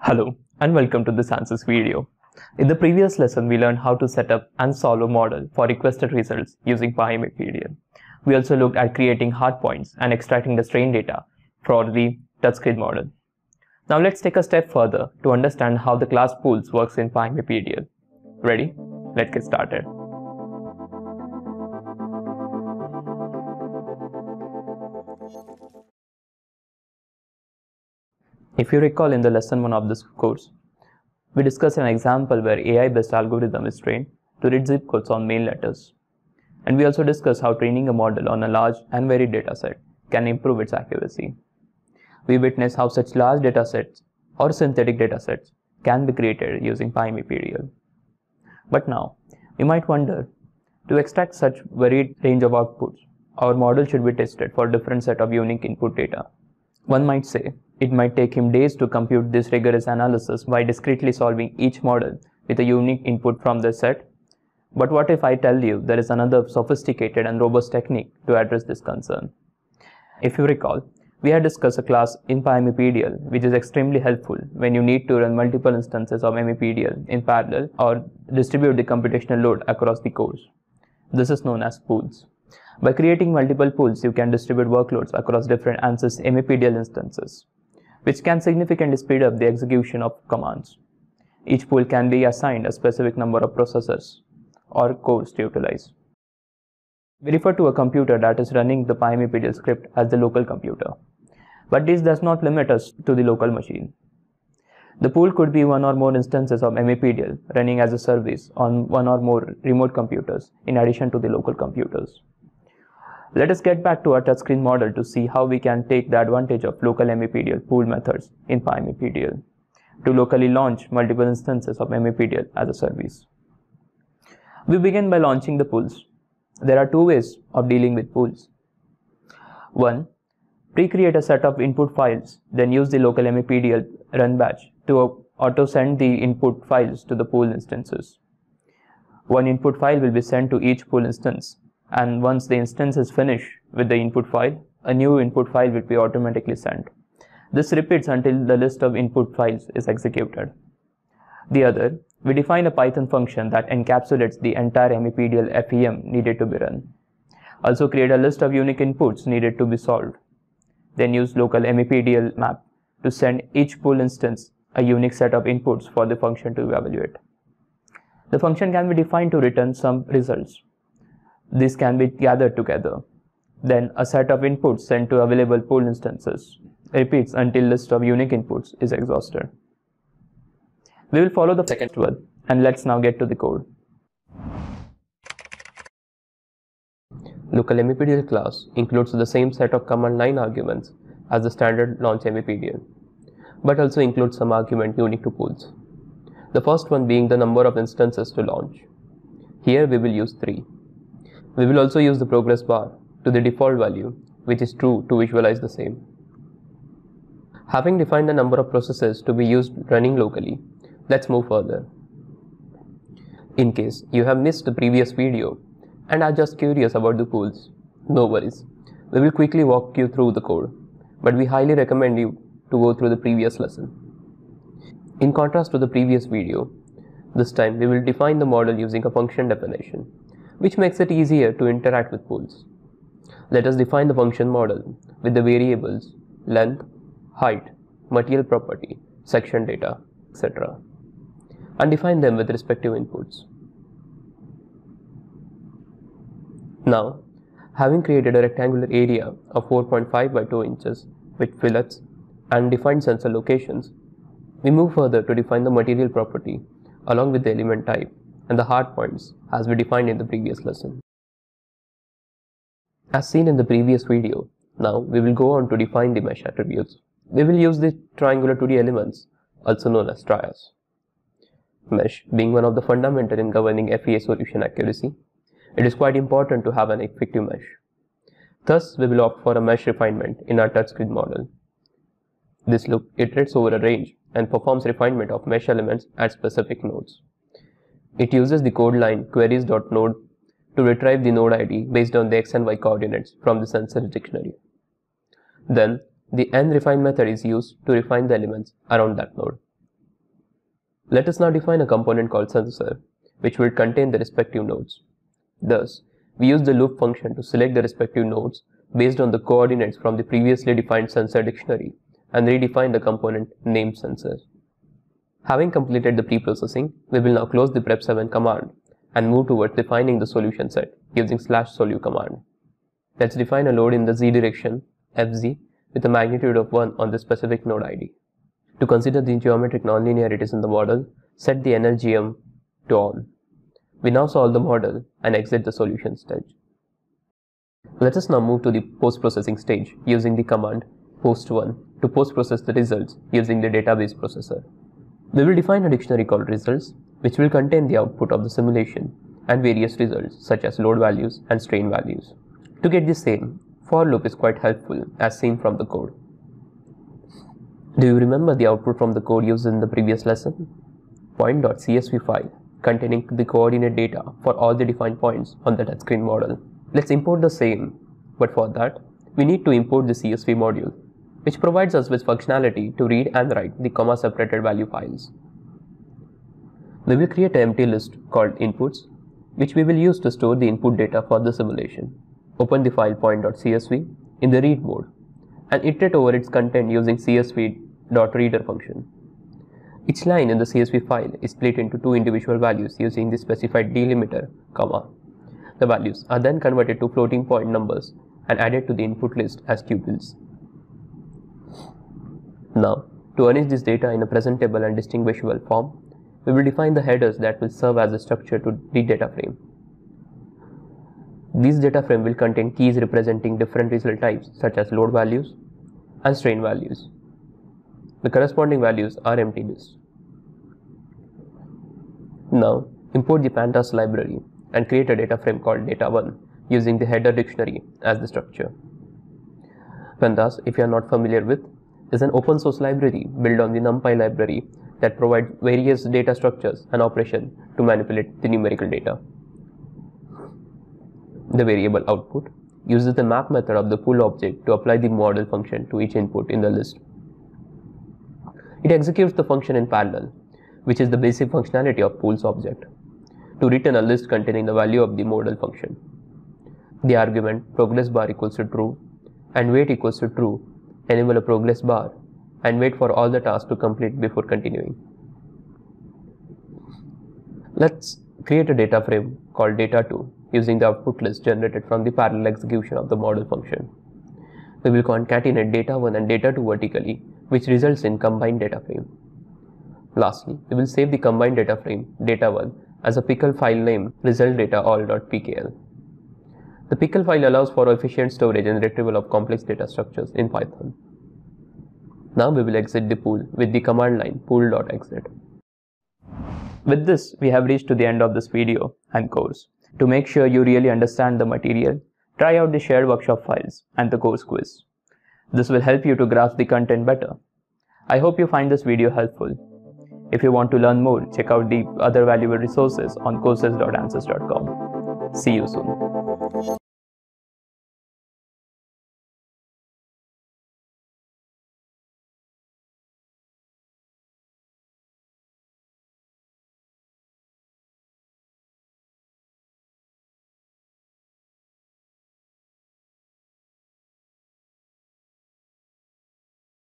Hello and welcome to this Ansys video. In the previous lesson, we learned how to set up and solve a model for requested results using PyMAPDL. We also looked at creating hard points and extracting the strain data for the touchscreen model. Now let's take a step further to understand how the class pools works in PyMAPDL. Ready? Let's get started. If you recall in the lesson 1 of this course, we discussed an example where AI-based algorithm is trained to read zip codes on mail letters. And we also discussed how training a model on a large and varied dataset can improve its accuracy. We witnessed how such large datasets or synthetic datasets can be created using PyMAPDL. But now, you might wonder, to extract such varied range of outputs, our model should be tested for different set of unique input data. One might say it might take him days to compute this rigorous analysis by discretely solving each model with a unique input from the set. But what if I tell you there is another sophisticated and robust technique to address this concern? If you recall, we had discussed a class in PyMAPDL which is extremely helpful when you need to run multiple instances of MAPDL in parallel or distribute the computational load across the cores. This is known as pools. By creating multiple pools, you can distribute workloads across different ANSYS MAPDL instances which can significantly speed up the execution of commands. Each pool can be assigned a specific number of processors or cores to utilize. We refer to a computer that is running the PyMAPDL script as the local computer. But this does not limit us to the local machine. The pool could be one or more instances of MAPDL running as a service on one or more remote computers in addition to the local computers. Let us get back to our touchscreen model to see how we can take the advantage of local MAPDL pool methods in PyMAPDL to locally launch multiple instances of MAPDL as a service. We begin by launching the pools. There are two ways of dealing with pools. One, pre-create a set of input files, then use the local MAPDL run batch to auto send the input files to the pool instances. One input file will be sent to each pool instance and once the instance is finished with the input file, a new input file will be automatically sent. This repeats until the list of input files is executed. The other, we define a Python function that encapsulates the entire MAPDL FEM needed to be run. Also create a list of unique inputs needed to be solved. Then use local MAPDL map to send each pool instance a unique set of inputs for the function to evaluate. The function can be defined to return some results these can be gathered together. Then a set of inputs sent to available pool instances repeats until list of unique inputs is exhausted. We will follow the second one and let's now get to the code. Local MAPDL class includes the same set of command line arguments as the standard launch MAPDL, but also includes some argument unique to pools. The first one being the number of instances to launch. Here we will use 3. We will also use the progress bar to the default value, which is true to visualize the same. Having defined the number of processes to be used running locally, let's move further. In case you have missed the previous video and are just curious about the pools, no worries. We will quickly walk you through the code, but we highly recommend you to go through the previous lesson. In contrast to the previous video, this time we will define the model using a function definition which makes it easier to interact with pools. Let us define the function model with the variables length, height, material property, section data, etc. and define them with respective inputs. Now, having created a rectangular area of 4.5 by 2 inches with fillets and defined sensor locations, we move further to define the material property along with the element type and the hard points as we defined in the previous lesson. As seen in the previous video, now we will go on to define the mesh attributes. We will use the triangular 2D elements, also known as trias. Mesh being one of the fundamental in governing FEA solution accuracy, it is quite important to have an effective mesh. Thus, we will opt for a mesh refinement in our touchscreen model. This loop iterates over a range and performs refinement of mesh elements at specific nodes. It uses the code line queries.node to retrieve the node ID based on the x and y coordinates from the sensor dictionary. Then, the n refine method is used to refine the elements around that node. Let us now define a component called sensor, which will contain the respective nodes. Thus, we use the loop function to select the respective nodes based on the coordinates from the previously defined sensor dictionary and redefine the component named sensor. Having completed the pre-processing, we will now close the prep7 command and move towards defining the solution set using slash solu command. Let's define a load in the z direction, fz, with a magnitude of 1 on the specific node ID. To consider the geometric nonlinearities in the model, set the NLGEOM to on. We now solve the model and exit the solution stage. Let us now move to the post-processing stage using the command post1 to post-process the results using the database processor. We will define a dictionary called results which will contain the output of the simulation and various results such as load values and strain values. To get the same, for loop is quite helpful as seen from the code. Do you remember the output from the code used in the previous lesson? Point.csv file containing the coordinate data for all the defined points on the touchscreen model. Let's import the same, but for that, we need to import the CSV module, which provides us with functionality to read and write the comma separated value files. We will create an empty list called inputs, which we will use to store the input data for the simulation. Open the file point.csv in the read mode and iterate over its content using csv.reader function. Each line in the CSV file is split into two individual values using the specified delimiter, comma. The values are then converted to floating point numbers and added to the input list as tuples. Now, to arrange this data in a presentable and distinguishable form, we will define the headers that will serve as a structure to the data frame. This data frame will contain keys representing different result types such as load values and strain values. The corresponding values are empty lists. Now, import the pandas library and create a data frame called data1 using the header dictionary as the structure. Pandas, if you are not familiar with, is an open source library built on the NumPy library that provides various data structures and operation to manipulate the numerical data. The variable output uses the map method of the pool object to apply the model function to each input in the list. It executes the function in parallel, which is the basic functionality of pools object, to return a list containing the value of the model function. The argument progress bar equals to true and wait equals to true enable a progress bar and wait for all the tasks to complete before continuing. Let's create a data frame called data2 using the output list generated from the parallel execution of the model function. We will concatenate data1 and data2 vertically which results in combined data frame. Lastly, we will save the combined data frame data1 as a pickle file name resultdata_all.pkl. The pickle file allows for efficient storage and retrieval of complex data structures in Python. Now we will exit the pool with the command line pool.exit. With this, we have reached to the end of this video and course. To make sure you really understand the material, try out the shared workshop files and the course quiz. This will help you to grasp the content better. I hope you find this video helpful. If you want to learn more, check out the other valuable resources on courses.ansys.com. See you soon.